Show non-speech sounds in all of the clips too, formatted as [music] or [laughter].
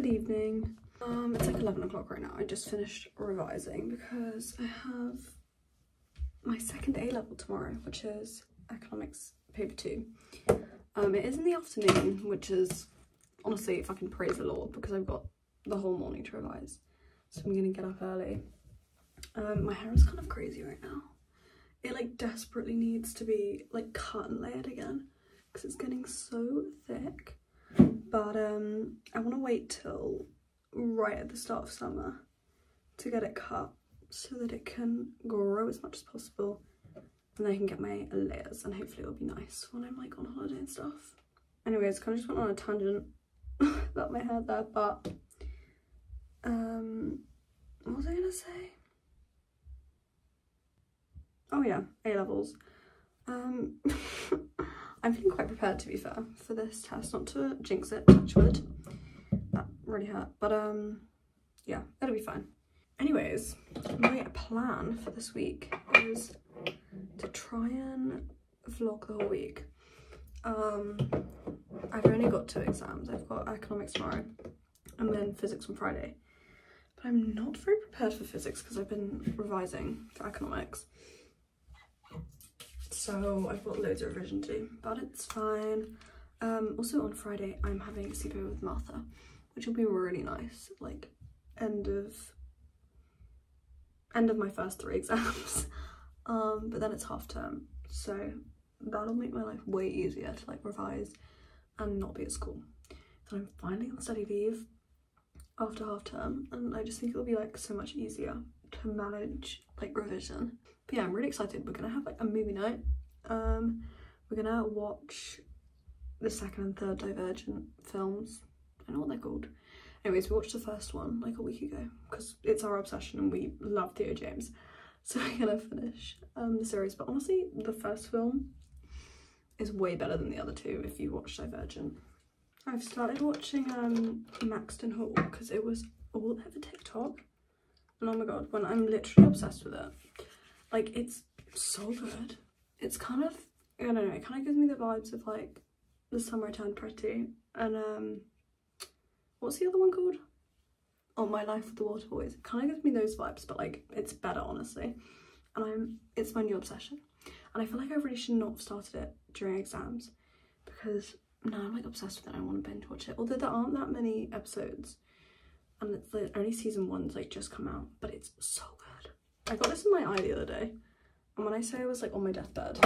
good evening. Um, it's like 11 o'clock right now. I just finished revising because I have my second A-level tomorrow, which is economics paper two. Um, it is in the afternoon, which is honestly I fucking praise the Lord because I've got the whole morning to revise. So I'm gonna get up early. Um, my hair is kind of crazy right now. It like desperately needs to be like cut and layered again because it's getting so thick. But um, I want to wait till right at the start of summer to get it cut so that it can grow as much as possible and then I can get my layers and hopefully it'll be nice when I'm like on holiday and stuff. Anyways, kind of just went on a tangent [laughs] about my hair there, but um, what was I gonna say? Oh yeah, A-levels. Um, [laughs] I'm feeling quite prepared to be fair for this test, not to jinx it, touch wood. That really hurt, but um, yeah, it'll be fine. Anyways, my plan for this week is to try and vlog the whole week. Um, I've only got two exams. I've got economics tomorrow and then physics on Friday. But I'm not very prepared for physics because I've been revising for economics. So I've got loads of revision to do, but it's fine. Um, also on Friday, I'm having a sleepover with Martha, which will be really nice. Like end of end of my first three [laughs] exams. um, but then it's half term, so that'll make my life way easier to like revise and not be at school. Then I'm finally on study leave after half term, and I just think it'll be like so much easier to manage like revision. But yeah, I'm really excited. We're gonna have like a movie night. Um, we're gonna watch the second and third Divergent films. I know what they're called. Anyways, we watched the first one like a week ago because it's our obsession and we love Theo James. [laughs] So we're gonna finish um, the series. But honestly, the first film is way better than the other two if you watch Divergent. I've started watching um, Maxton Hall because it was all over TikTok. And oh my god, when I'm literally obsessed with it. Like, it's so good. It's kind of, I don't know, it kind of gives me the vibes of like The Summer Turned Pretty and um, what's the other one called? Oh, My Life with the Walter Boys. It kind of gives me those vibes, but like, it's better, honestly. And I'm, it's my new obsession. And I feel like I really should not have started it during exams because now I'm like obsessed with it. I want to binge watch it. Although there aren't that many episodes and it's the only season one's like just come out, but it's so good. I got this in my eye the other day. And when I say I was like on my deathbed,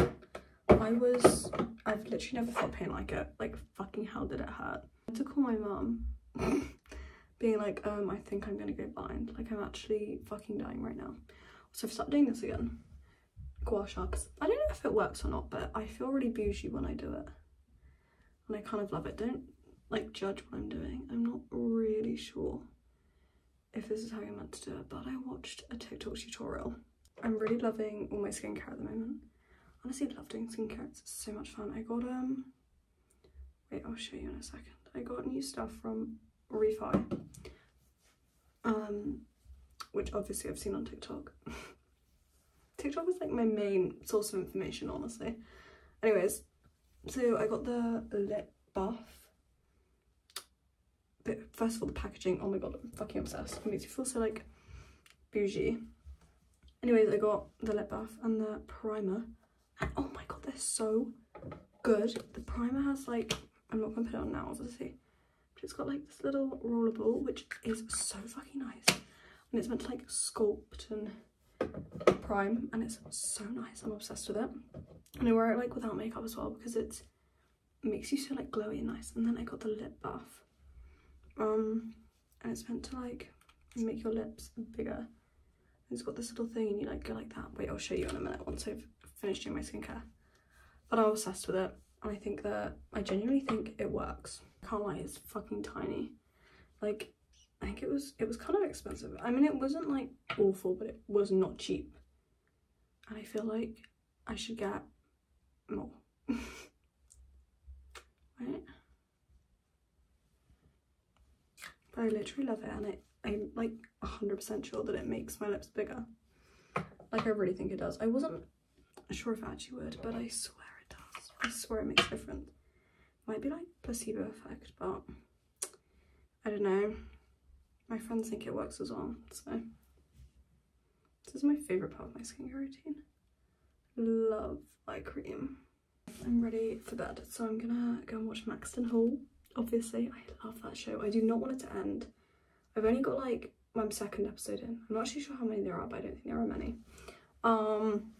I was, I've literally never felt pain like it. Like fucking hell did it hurt. To call my mum [laughs] being like, um, I think I'm gonna go blind. Like I'm actually fucking dying right now. So I've started doing this again. Gua sha, because I don't know if it works or not, but I feel really bougie when I do it. And I kind of love it. Don't like judge what I'm doing. I'm not really sure if this is how you're meant to do it, but I watched a TikTok tutorial. I'm really loving all my skincare at the moment. Honestly, I love doing skincare. It's so much fun. I got, um, wait, I'll show you in a second. I got new stuff from Refy, um, which obviously I've seen on TikTok. [laughs] TikTok is like my main source of information, honestly. Anyways, so I got the lip buff. But first of all, the packaging, oh my god, I'm fucking obsessed. It makes you feel so like bougie. Anyways, I got the lip buff and the primer. And oh my god, they're so good. The primer has like, I'm not gonna put it on now, obviously. But it's got like this little rollable, which is so fucking nice. And it's meant to like sculpt and prime and it's so nice. I'm obsessed with it. And I wear it like without makeup as well because it makes you so like glowy and nice. And then I got the lip buff. Um, and it's meant to like make your lips bigger. It's got this little thing and you like go like that. Wait, I'll show you in a minute once I've finished doing my skincare. But I'm obsessed with it. And I think that, I genuinely think it works. I can't lie, it's fucking tiny. Like, I think it was, it was kind of expensive. I mean, it wasn't like awful, but it was not cheap. And I feel like I should get more. [laughs] right? But I literally love it and it, I'm like 100% sure that it makes my lips bigger. Like I really think it does. I wasn't sure if it actually would, but I swear it does. I swear it makes a difference. Might be like placebo effect, but I don't know. My friends think it works as well, so this is my favourite part of my skincare routine. Love eye cream. I'm ready for bed, so I'm gonna go and watch Maxton Hall. Obviously, I love that show. I do not want it to end. I've only got like my second episode in. I'm not actually sure how many there are, but I don't think there are many. Um,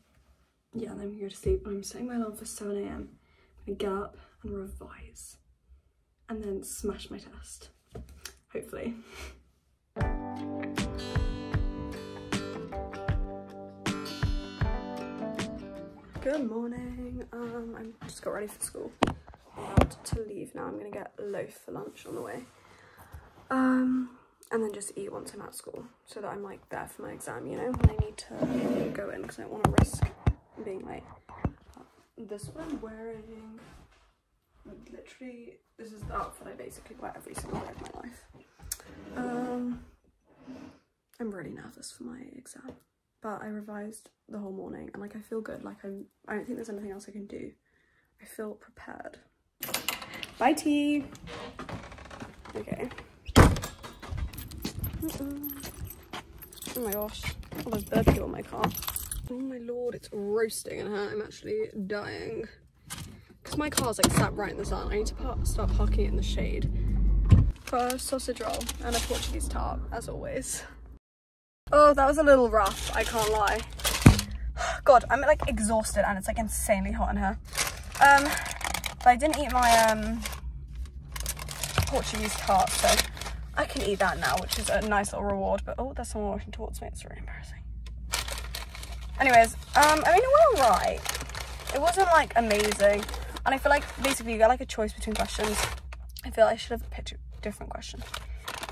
yeah, then I'm gonna go to sleep. I'm setting my alarm for 7 a.m. I'm gonna get up and revise, and then smash my test. Hopefully. Good morning. Um, I'm just got ready for school. About to leave now. I'm gonna get a loaf for lunch on the way. Um, and then just eat once I'm at school, so that I'm like there for my exam. You know, when I need to go in because I don't want to risk being late. This one I'm wearing, literally, this is the outfit I basically wear every single day of my life. Um, I'm really nervous for my exam but I revised the whole morning and like I feel good like I'm I don't think there's anything else I can do I feel prepared bye tea okay. Oh my gosh. All those bird on my car. Oh my lord it's roasting in here I'm actually dying. Because my car's like sat right in the sun. I need to par start parking it in the shade. For a sausage roll and a Portuguese tart as always. Oh, that was a little rough, I can't lie. [sighs] God, I'm like exhausted and it's like insanely hot in here. Um, but I didn't eat my um, Portuguese tart, so I can eat that now, which is a nice little reward. But oh, there's someone walking towards me, it's really embarrassing. Anyways, um, I mean, it went alright. It wasn't like amazing. And I feel like basically you get like a choice between questions. I feel like I should have picked a different question.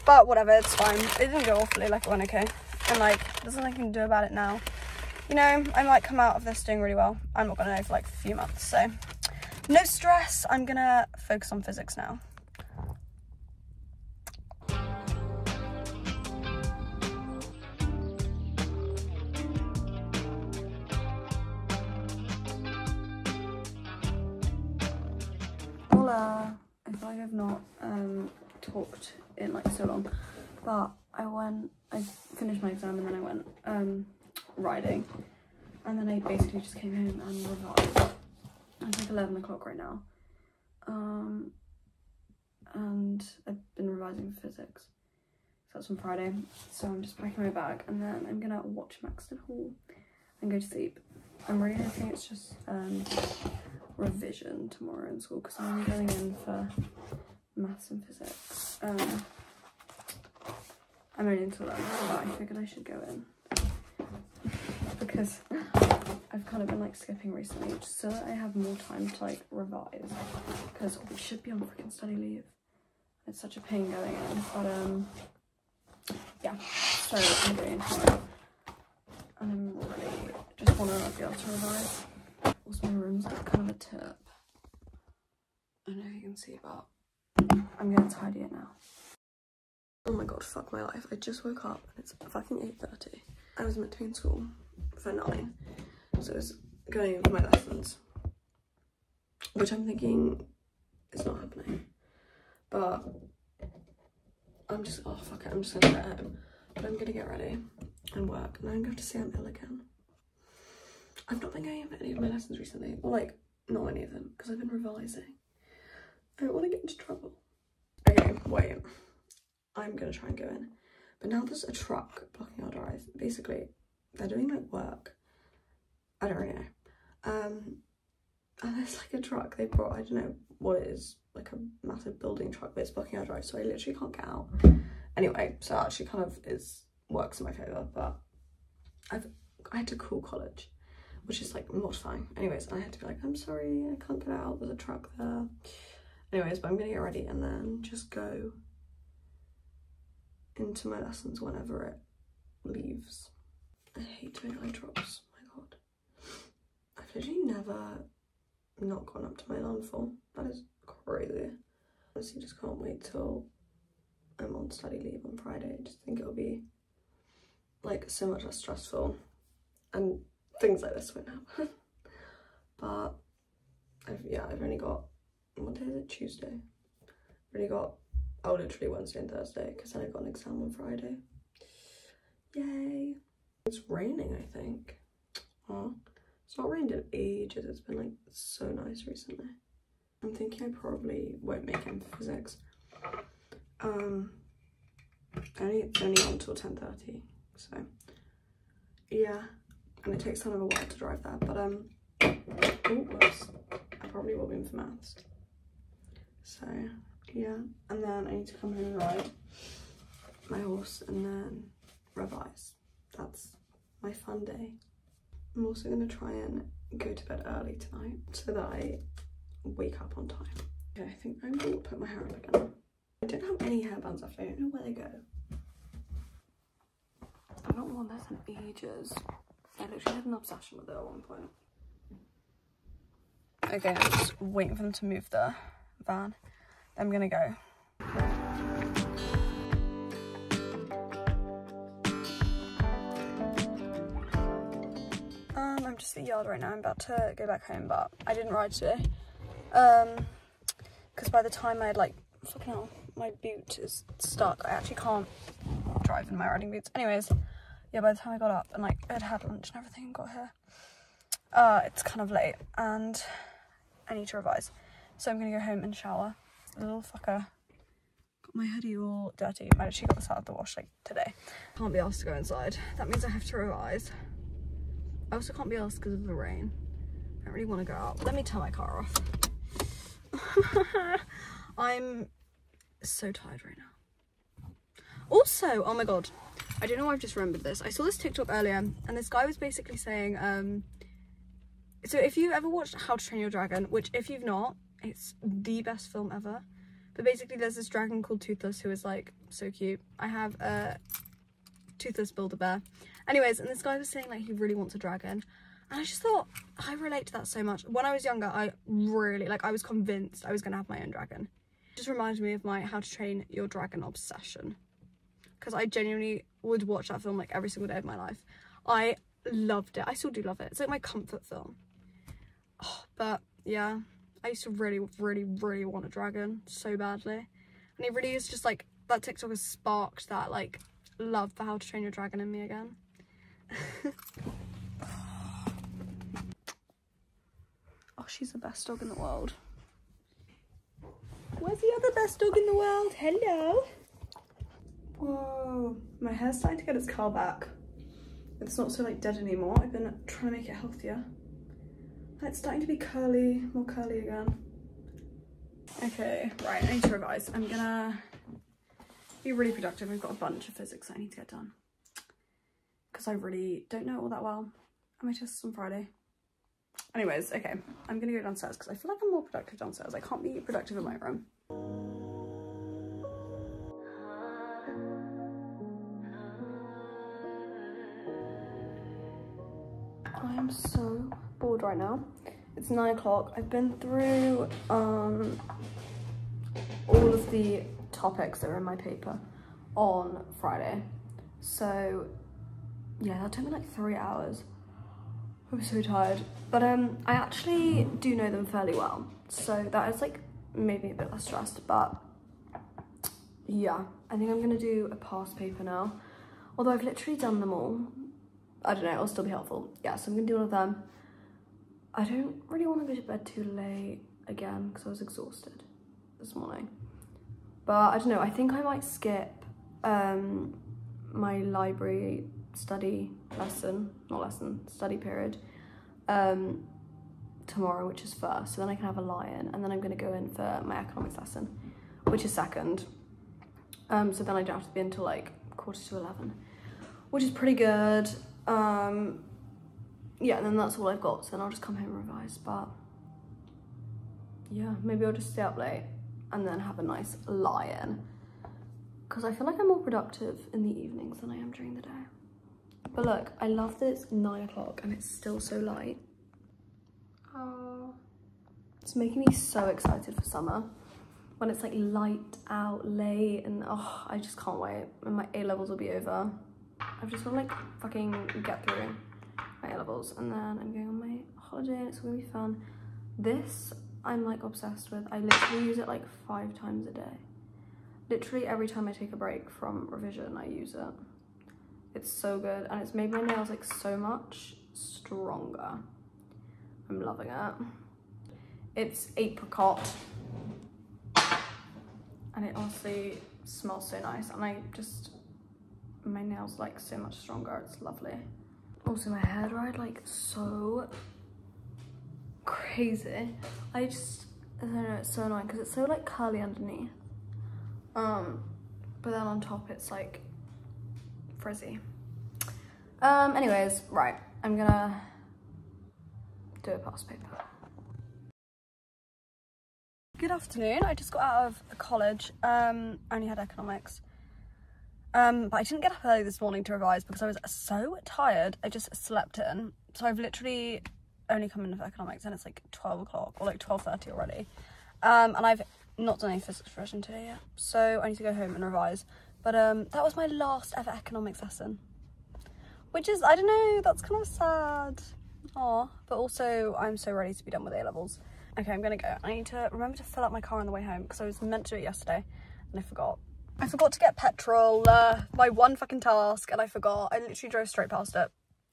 But whatever, it's fine. It didn't go awfully, like it went okay and like there's nothing I can do about it now. You know, I might come out of this doing really well. I'm not gonna know for like a few months, so no stress. I'm gonna focus on physics now. Hola. I feel like I've not um, talked in like so long, but I went, I finished my exam and then I went um, riding. And then I basically just came home and revised. It's like 11 o'clock right now. Um, and I've been revising physics. So that's on Friday. So I'm just packing my bag and then I'm gonna watch Maxton Hall and go to sleep. I'm really hoping it's just um, revision tomorrow in school because I'm going in for maths and physics. Um, I'm only until then, but I figured I should go in [laughs] because I've kind of been like skipping recently just so that I have more time to like revise because we should be on freaking study leave. It's such a pain going in, but um, yeah. So I'm going tomorrow, and I'm really just want to be able to revise. Also, my room's like kind of a tip. I know you can see, but I'm gonna tidy it now. Oh my god, fuck my life. I just woke up and it's fucking 8.30. I was meant to be in school for 9. Was going into my lessons. Which I'm thinking is not happening. But I'm just, oh fuck it, I'm just gonna get home. But I'm gonna get ready and work. And I'm going to have to say I'm ill again. I've not been going for any of my lessons recently. Or like, not any of them, because I've been revising. I don't want to get into trouble. Okay, wait. I'm gonna try and go in. But now there's a truck blocking our drive. Basically, they're doing like work. I don't really know. Um, and there's like a truck they brought, I don't know what it is, like a massive building truck, but it's blocking our drive, so I literally can't get out. Anyway, so actually kind of is works in my favour, but I've I had to call college, which is like mortifying. Anyways, I had to be like, I'm sorry, I can't get out, there's a truck there. Anyways, but I'm gonna get ready and then just go into my lessons whenever it leaves. I hate doing eye drops. I've literally never not gone up to my for. That is crazy. Honestly, just can't wait till I'm on study leave on Friday. I just think it'll be like so much less stressful and things like this won't happen. [laughs] but I've yeah, I've only got what day is it? Tuesday. Really got Oh, literally Wednesday and Thursday because then I've got an exam on Friday. Yay. It's raining, I think. Oh, it's not rained in ages. It's been like so nice recently. I'm thinking I probably won't make it for physics. Um, only, it's only on until 10.30, so yeah. And it takes kind of a while to drive there, but um, oh, whoops. I probably will be in for maths. So yeah, and then I need to come home and ride my horse and then revise. That's my fun day. I'm also going to try and go to bed early tonight so that I wake up on time. Okay, I think I'm going to put my hair up again. I don't have any hairbands left. I don't know where they go. I've not worn this in ages. I literally had an obsession with it at one point. Okay, I'm just waiting for them to move the van. I'm gonna go. I'm just at the yard right now. I'm about to go back home, but I didn't ride today. Um, because by the time I had like, fucking hell, my boot is stuck. I actually can't drive in my riding boots. Anyways, yeah, by the time I got up and like I had had lunch and everything and got here, uh, it's kind of late and I need to revise. So I'm gonna go home and shower. Little fucker. Got my hoodie all dirty. I actually got this out of the wash like today. Can't be asked to go inside. That means I have to revise. I also can't be asked because of the rain. I don't really want to go out. Let me turn my car off. [laughs] I'm so tired right now. Also, oh my god, I don't know why I've just remembered this. I saw this TikTok earlier and this guy was basically saying, um, so if you ever watched How to Train Your Dragon, which if you've not, it's the best film ever. But basically there's this dragon called Toothless who is like so cute. I have a Toothless Build-A-Bear. Anyways, and this guy was saying like he really wants a dragon. And I just thought, I relate to that so much. When I was younger, I really, like I was convinced I was going to have my own dragon. Just reminded me of my How to Train Your Dragon obsession. Because I genuinely would watch that film like every single day of my life. I loved it. I still do love it. It's like my comfort film. Oh, but yeah, I used to really, really, really want a dragon so badly. And it really is just like, that TikTok has sparked that like love the How to Train Your Dragon in me again. [laughs] oh, she's the best dog in the world. Where's the other best dog in the world? Hello. Whoa, my hair's starting to get its curl back. It's not so like dead anymore. I've been trying to make it healthier. It's starting to be curly, more curly again. Okay, right, I need to revise. I'm gonna be really productive. We've got a bunch of physics I need to get done. Because I really don't know all that well. And my test on Friday. Anyways, okay, I'm gonna go downstairs because I feel like I'm more productive downstairs. I can't be productive in my room. I am so bored right now. It's nine o'clock. I've been through um, all of the topics that are in my paper on Friday. So yeah, that took me like three hours. I'm so tired. But um, I actually do know them fairly well. So that is like made me a bit less stressed. But yeah, I think I'm gonna do a past paper now. Although I've literally done them all. I don't know, it'll still be helpful. Yeah, so I'm gonna do all of them. I don't really want to go to bed too late again because I was exhausted this morning. But I don't know, I think I might skip um, my library study lesson, not lesson, study period um, tomorrow, which is first. So then I can have a lie-in and then I'm going to go in for my economics lesson, which is second. Um, so then I don't have to be until like quarter to 11, which is pretty good. Um, yeah, and then that's all I've got. So then I'll just come home and revise. But yeah, maybe I'll just stay up late and then have a nice lie-in. Because I feel like I'm more productive in the evenings than I am during the day. But look, I love that it's nine o'clock and it's still so light. Oh, it's making me so excited for summer. When it's like light out late and oh, I just can't wait. And my A-levels will be over. I've just got to like fucking get through my A-levels and then I'm going on my holiday and it's gonna be fun. This I'm like obsessed with. I literally use it like five times a day. literally every time I take a break from revision, I use it. It's so good and it's made my nails like so much stronger. I'm loving it. It's apricot and it honestly smells so nice and I just, my nails like so much stronger. It's lovely. Also my hair dried like so crazy. I just, I don't know, it's so annoying because it's so like curly underneath. Um, but then on top it's like frizzy. Um, anyways, right, I'm gonna do a past paper. Good afternoon, I just got out of college, um, I only had economics. Um, but I didn't get up early this morning to revise because I was so tired, I just slept in. So I've literally only come in for economics and it's like 12 o'clock or like 12.30 already. Um, and I've not done any physics revision today yet. So I need to go home and revise. But um, that was my last ever economics lesson. Which is, I don't know, that's kind of sad. Aw, but also I'm so ready to be done with A-levels. Okay, I'm gonna go. I need to remember to fill up my car on the way home because I was meant to do it yesterday and I forgot. I forgot to get petrol, uh, my one fucking task, and I forgot. I literally drove straight past it.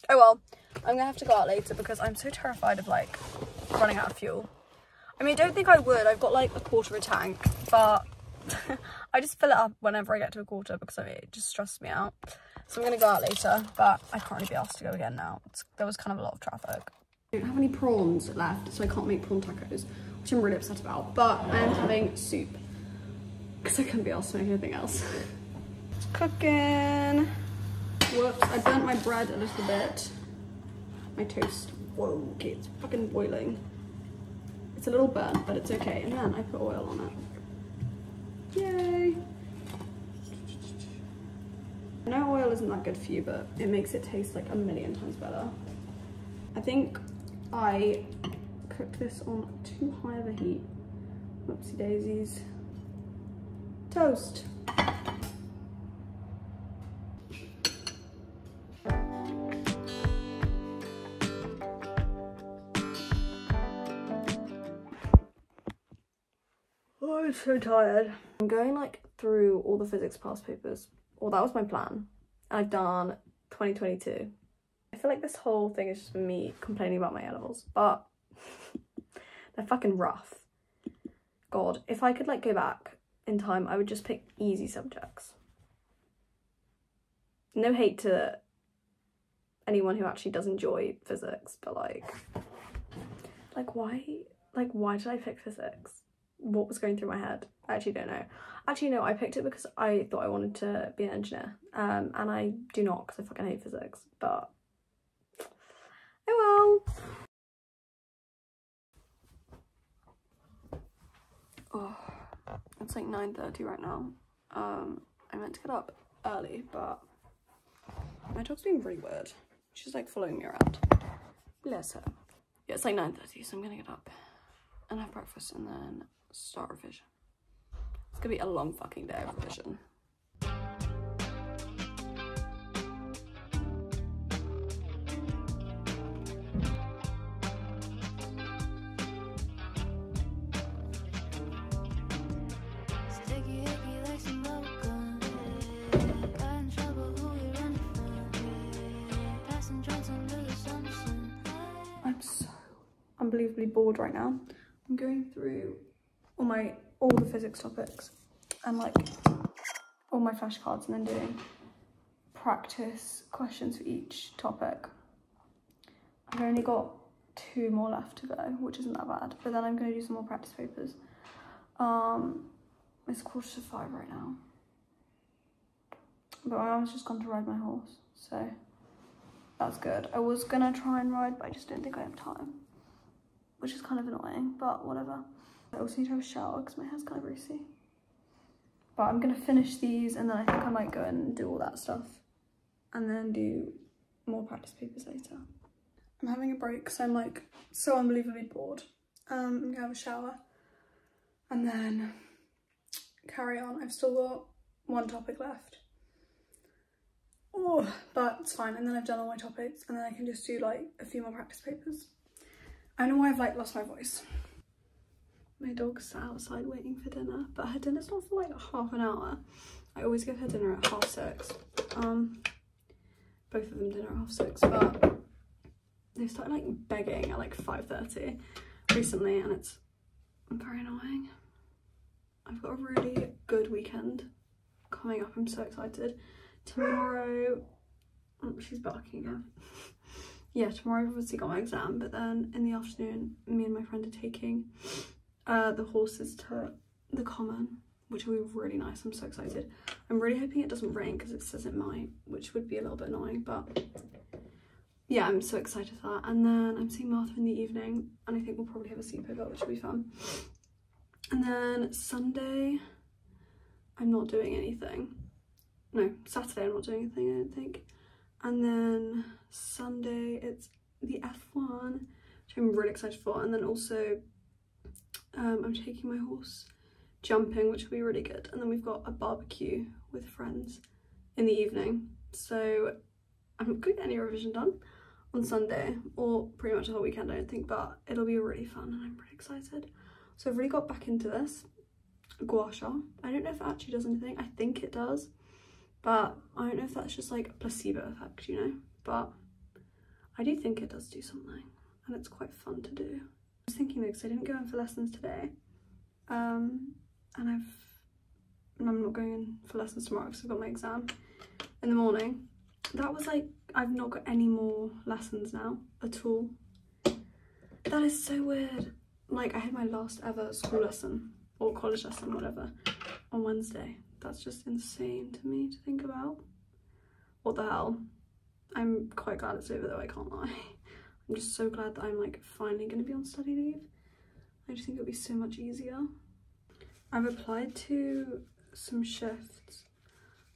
Oh well, I'm gonna have to go out later because I'm so terrified of like running out of fuel. I mean, I don't think I would. I've got like a quarter of a tank, but [laughs] I just fill it up whenever I get to a quarter because I mean, it just stresses me out. So I'm gonna go out later, but I can't really be asked to go again now. It's, there was kind of a lot of traffic. I don't have any prawns left, so I can't make prawn tacos, which I'm really upset about. But I am having soup because I couldn't be asked to make anything else. It's [laughs] cooking. Whoops, I burnt my bread a little bit. My toast. Whoa, okay, it's fucking boiling. It's a little burnt, but it's okay. And then I put oil on it. Yay! I know oil isn't that good for you, but it makes it taste like a million times better. I think I cooked this on too high of a heat. Whoopsie daisies. Toast. So tired. I'm going like through all the physics past papers. Well, that was my plan. And I've done 2022. I feel like this whole thing is just me complaining about my A-levels, but [laughs] they're fucking rough. God, if I could like go back in time, I would just pick easy subjects. No hate to anyone who actually does enjoy physics, but like, like why, like why did I pick physics? What was going through my head? I actually don't know. Actually, no, I picked it because I thought I wanted to be an engineer, um, and I do not because I fucking hate physics. But oh well. Oh, it's like 9.30 right now. Um, I meant to get up early, but my dog's being really weird. She's like following me around. Bless her. Yeah, it's like 9.30, so I'm gonna get up and have breakfast and then start revision. It's gonna be a long fucking day of revision. Sticky icky like some bubblegum. Got in trouble, who we running from? Passing joints under the sun. I'm so unbelievably bored right now. I'm going through all my all the physics topics and like all my flashcards and then doing practice questions for each topic. I've only got two more left to go, which isn't that bad. But then I'm going to do some more practice papers. Um, it's quarter to five right now. But my mum's just gone to ride my horse, so that's good. I was gonna try and ride, but I just don't think I have time, which is kind of annoying, but whatever. I also need to have a shower because my hair's kind of greasy. But I'm gonna finish these and then I think I might go and do all that stuff and then do more practice papers later. I'm having a break because I'm like so unbelievably bored. Um, I'm gonna have a shower and then carry on. I've still got one topic left. Oh, but it's fine. And then I've done all my topics and then I can just do like a few more practice papers. I know I've like lost my voice. My dog sat outside waiting for dinner, but her dinner's not for like half an hour. I always give her dinner at half six. Um, both of them dinner at half six, but they started like begging at like 5.30 recently and it's very annoying. I've got a really good weekend coming up. I'm so excited. Tomorrow, oh, she's barking again. [laughs] yeah, tomorrow I've obviously got my exam, but then in the afternoon, me and my friend are taking uh, the horses to the common, which will be really nice. I'm so excited. I'm really hoping it doesn't rain because it says it might, which would be a little bit annoying, but yeah, I'm so excited for that. And then I'm seeing Martha in the evening, and I think we'll probably have a sleepover, which will be fun. And then Sunday, I'm not doing anything. No, Saturday I'm not doing anything, I don't think. And then Sunday, it's the F1, which I'm really excited for. And then also, um, I'm taking my horse jumping, which will be really good. And then we've got a barbecue with friends in the evening. So I'm not going to get any revision done on Sunday or pretty much the whole weekend, I don't think, but it'll be really fun and I'm really excited. So I've really got back into this gua sha. I don't know if it actually does anything. I think it does, but I don't know if that's just like a placebo effect, you know, but I do think it does do something and it's quite fun to do. Was thinking though, because I didn't go in for lessons today, um, and I've, and I'm not going in for lessons tomorrow because I've got my exam in the morning. That was like, I've not got any more lessons now at all. That is so weird. Like I had my last ever school lesson or college lesson, whatever, on Wednesday. That's just insane to me to think about. What the hell? I'm quite glad it's over though, I can't lie. [laughs] I'm just so glad that I'm like finally going to be on study leave. I just think it'll be so much easier. I've applied to some shifts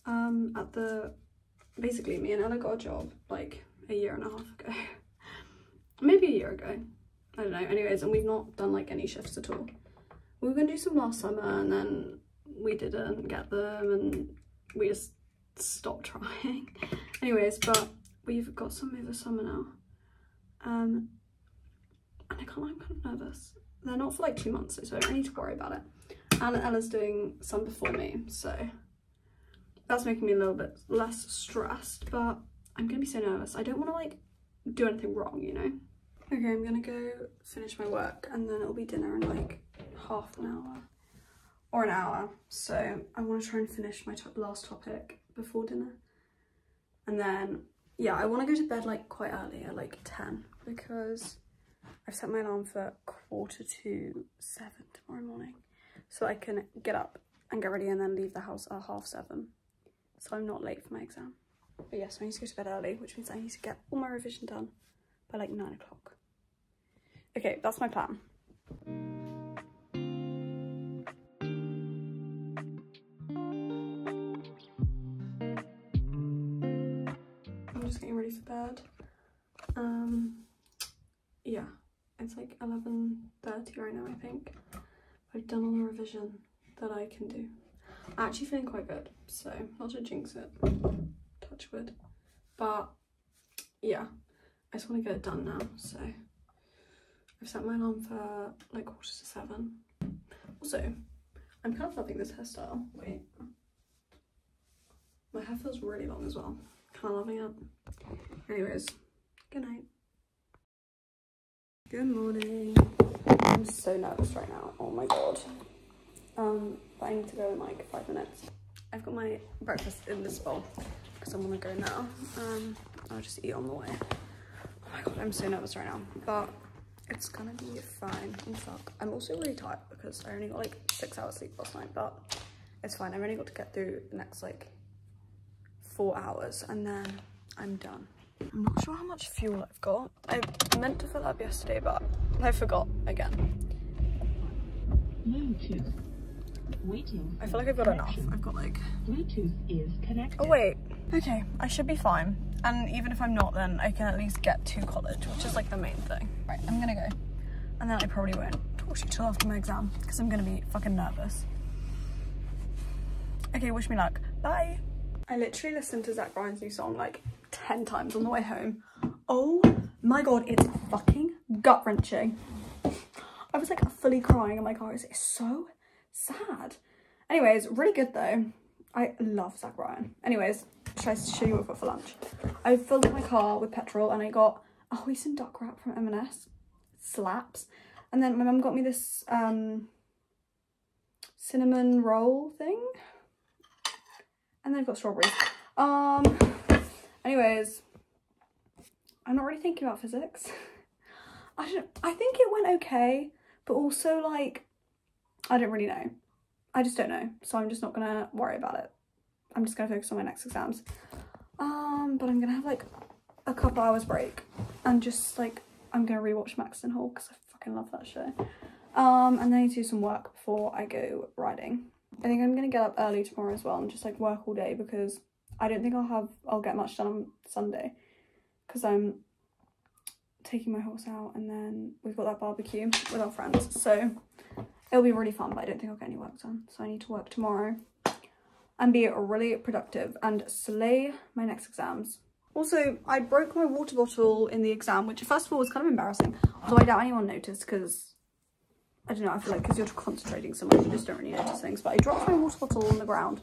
um, at the, basically me and Ella got a job like a year and a half ago. [laughs] Maybe a year ago. I don't know. Anyways, and we've not done like any shifts at all. We were going to do some last summer and then we didn't get them and we just stopped [laughs] trying. Anyways, but we've got some over summer now. Um, and I can't, I'm kind of nervous. They're not for like two months, so I don't need to worry about it. And Ella's doing some before me, so that's making me a little bit less stressed, but I'm gonna be so nervous. I don't wanna like do anything wrong, you know? Okay, I'm gonna go finish my work and then it'll be dinner in like half an hour or an hour. So I wanna try and finish my to last topic before dinner. And then, yeah, I wanna go to bed like quite early at like 10 because I've set my alarm for quarter to seven tomorrow morning. So I can get up and get ready and then leave the house at half seven. So I'm not late for my exam. But yes, I need to go to bed early, which means I need to get all my revision done by like nine o'clock. Okay, that's my plan. I'm just getting ready for bed. Um, yeah, it's like 11.30 right now, I think. I've done all the revision that I can do. I'm actually feeling quite good, so not to jinx it, touch wood. But yeah, I just want to get it done now, so I've set my alarm for like quarter to seven. Also, I'm kind of loving this hairstyle. Wait. My hair feels really long as well. Kind of loving it. Anyways. Good morning. I'm so nervous right now. Oh my god. Um, but I need to go in like five minutes. I've got my breakfast in this bowl because I'm gonna go now. Um, I'll just eat on the way. Oh my god, I'm so nervous right now. But it's gonna be fine. Oh fuck. I'm also really tired because I only got like six hours sleep last night, but it's fine. I've only got to get through the next like four hours and then I'm done. I'm not sure how much fuel I've got. I meant to fill up yesterday, but I forgot again. Bluetooth. Waiting. I feel like I've got enough. I've got like Bluetooth is connected. Oh wait, okay, I should be fine. And even if I'm not, then I can at least get to college, which is like the main thing. Right, I'm gonna go. And then I probably won't talk to you till after my exam, because I'm gonna be fucking nervous. Okay, wish me luck. Bye. I literally listened to Zach Bryan's new song like 10 times on the way home. Oh my god, it's fucking gut wrenching. I was like fully crying in my car. It's, so sad. Anyways, really good though. I love Zach Bryan. Anyways, should I show you what I got for lunch? I filled up my car with petrol and I got a hoisin duck wrap from M&S. Slaps. And then my mum got me this um, cinnamon roll thing. And then I've got strawberries. Um, anyways, I'm not really thinking about physics. [laughs] I don't, I think it went okay, but also like, I don't really know. I just don't know. So I'm just not gonna worry about it. I'm just gonna focus on my next exams. Um, but I'm gonna have like a couple hours break and just like, I'm gonna rewatch Maxton Hall because I fucking love that show. Um, and then I need to do some work before I go riding. I think I'm gonna get up early tomorrow as well and just like work all day because I don't think I'll have, I'll get much done on Sunday because I'm taking my horse out and then we've got that barbecue with our friends. So it'll be really fun, but I don't think I'll get any work done. So I need to work tomorrow and be really productive and slay my next exams. Also, I broke my water bottle in the exam, which first of all was kind of embarrassing. Although I doubt anyone noticed because, I don't know, I feel like because you're concentrating so much, you just don't really notice things. But I dropped my water bottle on the ground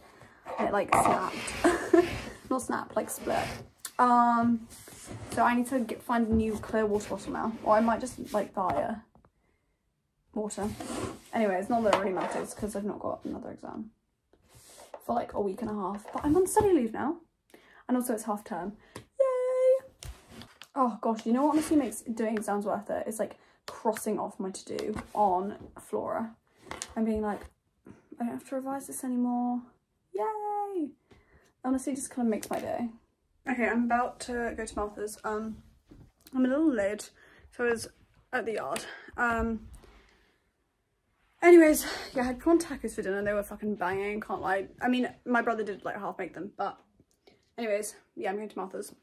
it like snapped. [laughs] Not snapped, like split. Um, so I need to get, find a new clear water bottle now. Or I might just like buy a water. Anyways, not that it really matters because I've not got another exam for like a week and a half. But I'm on study leave now. And also it's half term. Yay! Oh gosh, you know what honestly makes doing exams worth it? It's like crossing off my to-do on Flora. And being like, I don't have to revise this anymore. Honestly, just kind of makes my day. Okay, I'm about to go to Martha's. Um, I'm a little late, so I was at the yard. Um, anyways, yeah, I had prawn tacos for dinner. They were fucking banging, can't lie. I mean, my brother did like half make them, but anyways, yeah, I'm going to Martha's.